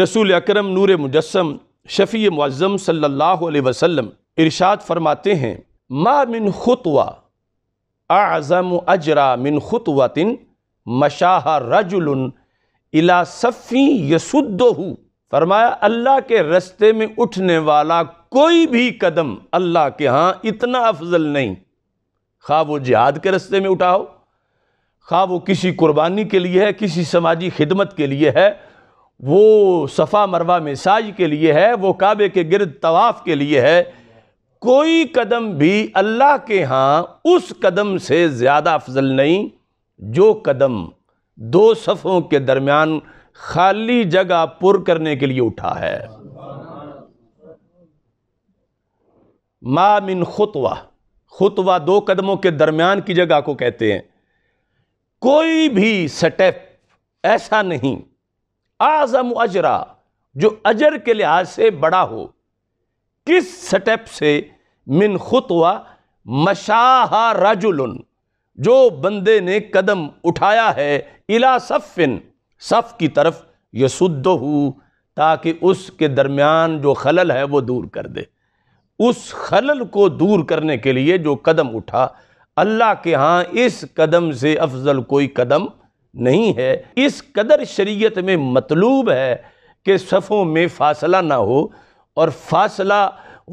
रसूल अकरम नूर मुजस्म शफ़ी मुज़म सल्लल्लाहु अलैहि इरशाद फरमाते हैं, मा मिन खुतवा आज़म अजरा मिन खुतवतिन, मशाह रजुलन इला सफ़ी यसुद्दहू। फरमाया, अल्लाह के रस्ते में उठने वाला कोई भी कदम अल्लाह के यहाँ इतना अफजल नहीं। खा वो जिहाद के रस्ते में उठाओ खा वो किसी कुर्बानी के लिए है, किसी समाजी खिदमत के लिए है वो सफ़ा मरवा मिसाज के लिए है, वो काबे के गिरद तवाफ़ के लिए है। कोई कदम भी अल्लाह के यहाँ उस कदम से ज़्यादा अफजल नहीं, जो कदम दो सफ़ों के दरमियान खाली जगह पुर करने के लिए उठा है। मामिन खुतवा खुतवा दो कदमों के दरमियान की जगह को कहते हैं। कोई भी स्टेप ऐसा नहीं आज़म अजरा, जो अजर के लिहाज से बड़ा हो, किस स्टेप से? मिन खुतवा मशाह रजुलन, जो बंदे ने कदम उठाया है, इला सफ़िन सफ़ की तरफ़ यसुद्ध हो ताकि उसके दरमियान जो खलल है, वो दूर कर दे। उस खलल को दूर करने के लिए जो कदम उठा, अल्लाह के यहाँ इस कदम से अफजल कोई कदम नहीं है। इस कदर शरीयत में मतलूब है कि सफ़ों में फासला ना हो और फासला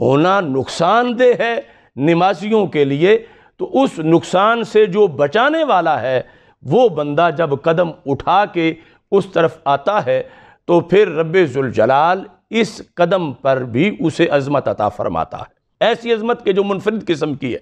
होना नुकसानदेह है नमाजियों के लिए तो उस नुकसान से जो बचाने वाला है, वो बंदा जब कदम उठा के उस तरफ़ आता है तो फिर रब जलाल इस कदम पर भी उसे अजमत अता फरमाता है। ऐसी अजमत के जो मुनफरद किस्म की है।